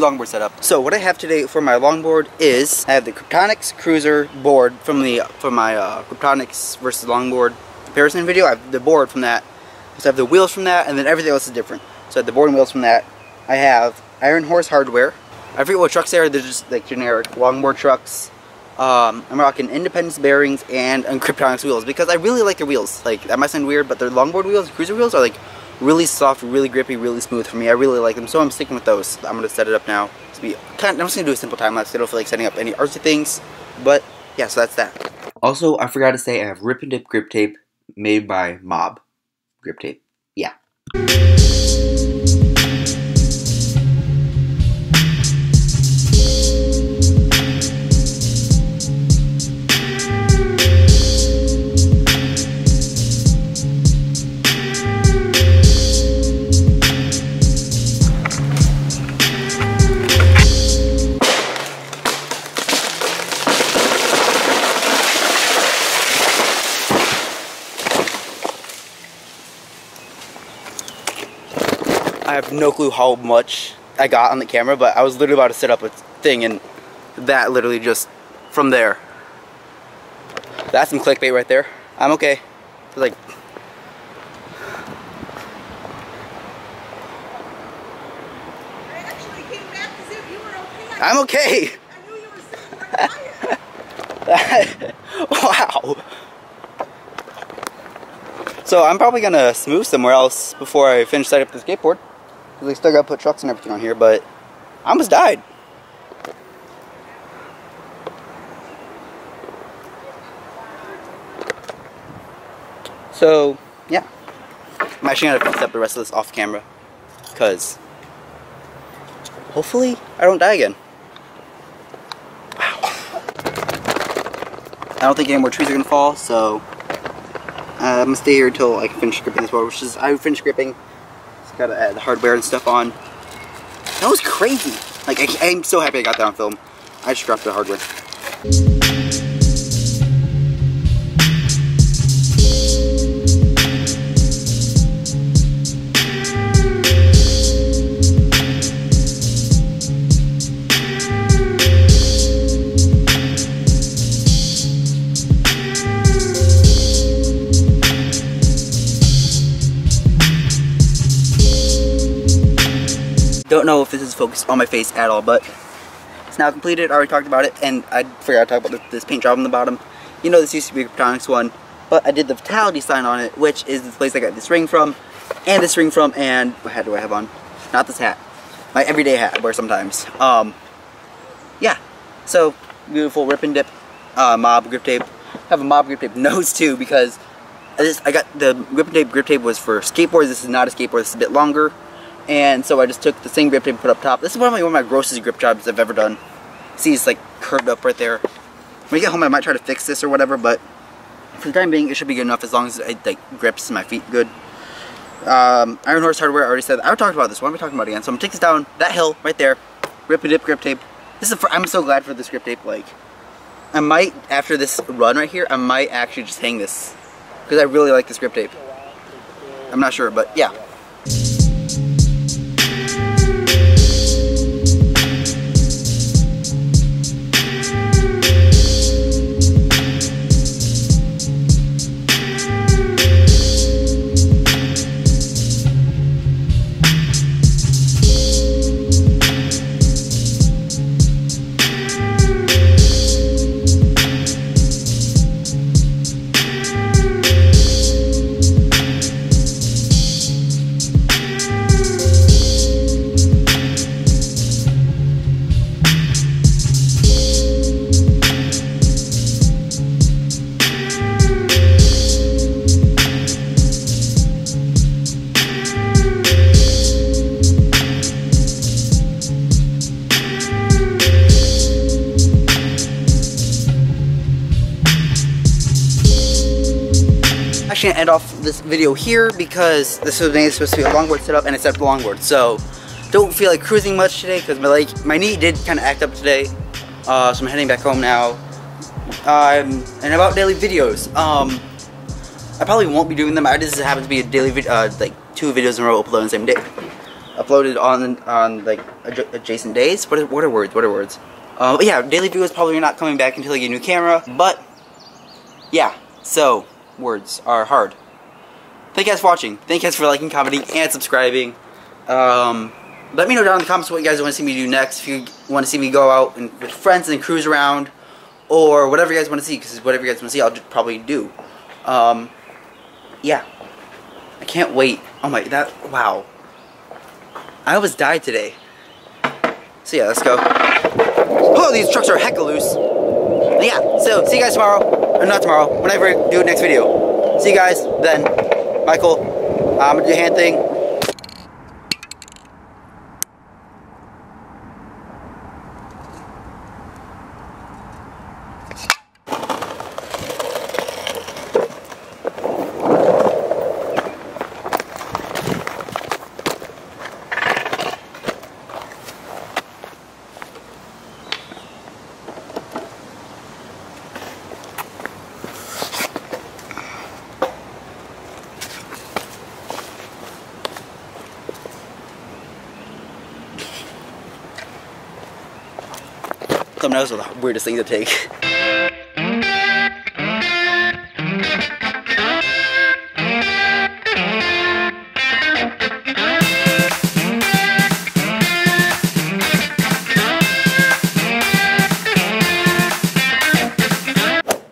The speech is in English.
longboard setup. So what I have today for my longboard is I have the Kryptonics Cruiser board from the from my uh, Kryptonics versus longboard comparison video. I have the board from that. So I have the wheels from that, and then everything else is different. So I have the board and wheels from that. I have Iron Horse hardware. I forget what trucks they are. They're just like generic longboard trucks. Um, I'm rocking Independence bearings and, and Kryptonics wheels because I really like their wheels. Like that might sound weird, but their longboard wheels, cruiser wheels, are like really soft, really grippy, really smooth for me. I really like them, so I'm sticking with those. I'm gonna set it up now. Be kind of, I'm just gonna do a simple time lapse. I don't feel like setting up any artsy things, but yeah, so that's that. Also, I forgot to say I have rip and dip grip tape made by Mob grip tape. Yeah. I have no clue how much I got on the camera, but I was literally about to set up a thing and that literally just from there. That's some clickbait right there. I'm okay. Like I'm okay. wow. So I'm probably gonna move somewhere else before I finish setting up the skateboard. I still gotta put trucks and everything on here, but I almost died. So, yeah. I'm actually gonna fix up the rest of this off camera. Cause hopefully I don't die again. Wow. I don't think any more trees are gonna fall, so uh, I'm gonna stay here until I can finish gripping this board, which is I finished gripping. Gotta add uh, the hardware and stuff on. That was crazy. Like I, I'm so happy I got that on film. I just dropped the hardware. Don't know if this is focused on my face at all, but it's now completed. I already talked about it, and I forgot to talk about this paint job on the bottom. You know this used to be a Kryptonics one, but I did the Vitality sign on it, which is the place I got this ring from, and this ring from, and what hat do I have on? Not this hat. My everyday hat I wear sometimes. Um, yeah, so beautiful rip and dip uh, mob grip tape. I have a mob grip tape nose too because this, I got the grip tape grip tape was for skateboards. This is not a skateboard. This is a bit longer. And so I just took the same grip tape and put up top. This is my, one of my grossest grip jobs I've ever done. See, it's like curved up right there. When I get home, I might try to fix this or whatever, but for the time being, it should be good enough as long as it like grips my feet good. Um, Iron Horse Hardware, I already said, I talked about this. What am I talking about again? So I'm gonna take this down, that hill right there, rip and dip grip tape. This is, I'm so glad for this grip tape. Like, I might, after this run right here, I might actually just hang this. Because I really like this grip tape. I'm not sure, but yeah. Actually gonna end off this video here because this was supposed to be a longboard setup and it's a longboard. So don't feel like cruising much today because my leg, my knee did kind of act up today. Uh, so I'm heading back home now. Um, and about daily videos. Um, I probably won't be doing them. I just happen to be a daily video, uh, like two videos in a row uploaded on the same day. uploaded on on like adj adjacent days. What are, what are words? What are words? Uh, yeah, daily view is probably not coming back until I get a new camera. But yeah, so words are hard. Thank you guys for watching. Thank you guys for liking, commenting, and subscribing. Um, let me know down in the comments what you guys want to see me do next. If you want to see me go out and, with friends and cruise around, or whatever you guys want to see, because whatever you guys want to see, I'll probably do. Um, yeah. I can't wait. Oh my, that, wow. I almost died today. So yeah, let's go. Oh, these trucks are hecka loose. Yeah, so see you guys tomorrow. Or not tomorrow, whenever I do next video. See you guys then. Michael, uh, I'm gonna do hand thing. Thumbnails are the weirdest thing to take.